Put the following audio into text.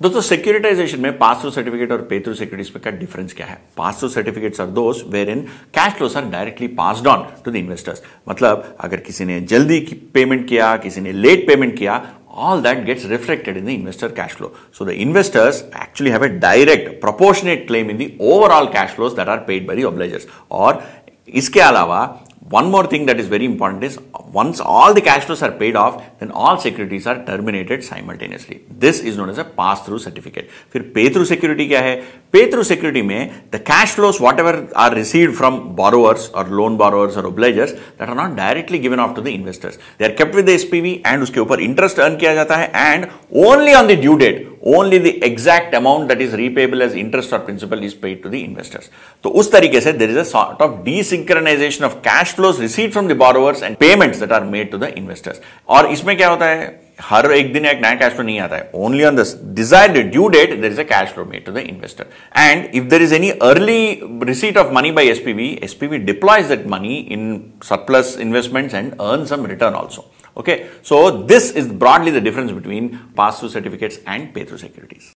दोस्तों सिक्योरिटाइजेशन में pass through certificate और पे थ्रू सिक्योरिटीज का डिफरेंस क्या है pass through certificates are those where in cash flows are directly passed on to the investors मतलब अगर किसी ने जल्दी की पेमेंट किया किसी ने लेट पेमेंट किया all that gets reflected in the investor cash flow. So the investors actually have a direct proportionate claim in the overall cash flows that are paid by the obligors. और इसके अलावा one more thing that is very important is once all the cash flows are paid off, then all securities are terminated simultaneously. This is known as a pass-through certificate. फिर pay-through security क्या है? Pay-through security में the cash flows whatever are received from borrowers or loan borrowers or obligors that are not directly given off to the investors. They are kept with the SPV and उसके ऊपर interest earn किया जाता है and only on the due date only the exact amount that is repayable as interest और principal is paid to the investors तो उस तरीके से there is at of desynchronization of cash flows received from the borrowers and payments that are made to the investors और इसमें क्या होता है हर एक दिन एक नया कैश फ्लो नहीं आता है only on the desired due date there is a cash flow made to the investor and if there is any early receipt of money by SPV SPV deploys that money in surplus investments and earn some return also. Okay, so this is broadly the difference between pass-through certificates and pay-through securities.